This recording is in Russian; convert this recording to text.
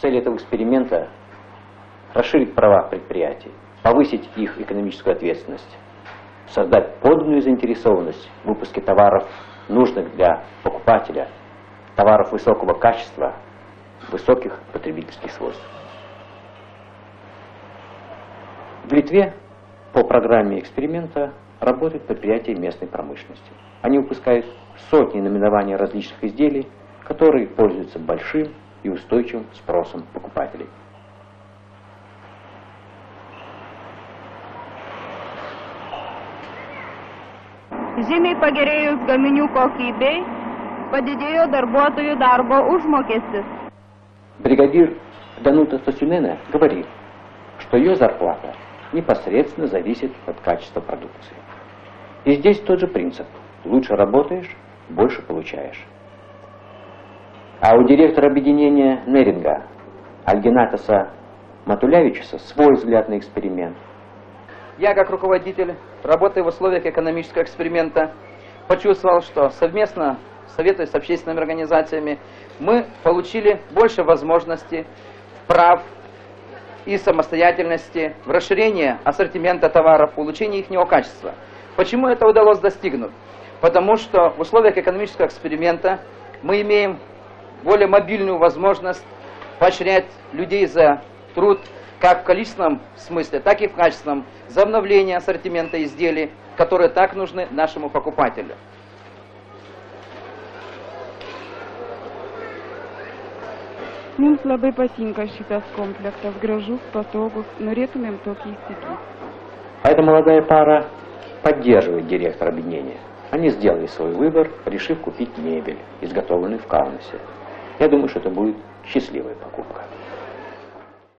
Цель этого эксперимента – расширить права предприятий, повысить их экономическую ответственность, создать подлинную заинтересованность в выпуске товаров, нужных для покупателя, товаров высокого качества, высоких потребительских свойств. В Литве по программе эксперимента работают предприятия местной промышленности. Они выпускают сотни наименований различных изделий, которые пользуются большим и устойчивым спросом покупателей. Žymiai pagerėjus gaminių kokybei, padidėjo darbuotojų darbo užmokestis. Бригадир Данута Стасюнена говорит, что ее зарплата непосредственно зависит от качества продукции. И здесь тот же принцип. Лучше работаешь, больше получаешь. А у директора объединения Неринга Альгинатаса Матулявичуса свой взгляд на эксперимент. Я, как руководитель, работая в условиях экономического эксперимента, почувствовал, что совместно, советуясь с общественными организациями, мы получили больше возможностей, прав и самостоятельности в расширении ассортимента товаров, улучшении их качества. Почему это удалось достигнуть? Потому что в условиях экономического эксперимента мы имеем более мобильную возможность поощрять людей за труд как в количественном смысле, так и в качественном, за обновление ассортимента изделий, которые так нужны нашему покупателю. Mums labai patinka šitas komplektas, gražus, patogus, norėtumėm tokį įsigyti. А эта молодая пара поддерживает директор объединения. Они сделали свой выбор, решив купить мебель, изготовленную в Каунасе. Я думаю, что это будет счастливая покупка.